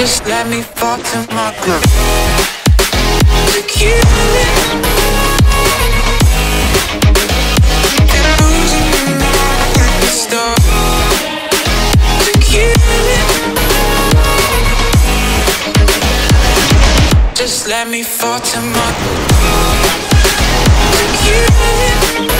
Just let me fall to my it. Just let me fall to my To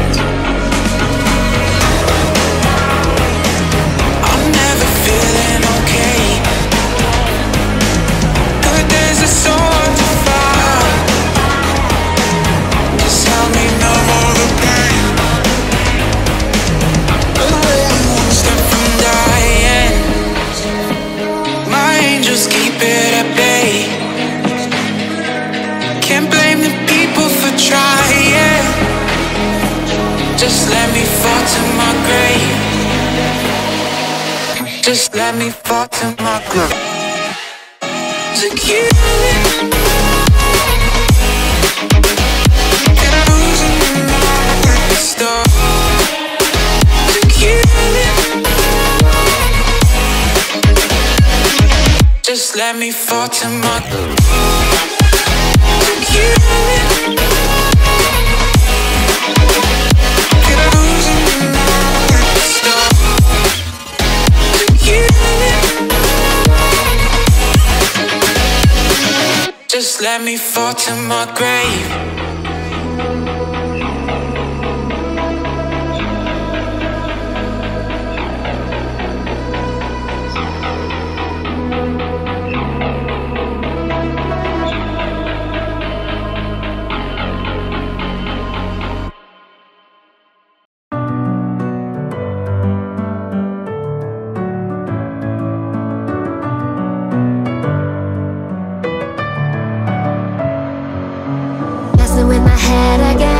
To my grave. Just let me fall to my grave. To it. And losing my. Just let me fall to my To kill Just let me fall to my grave. my head again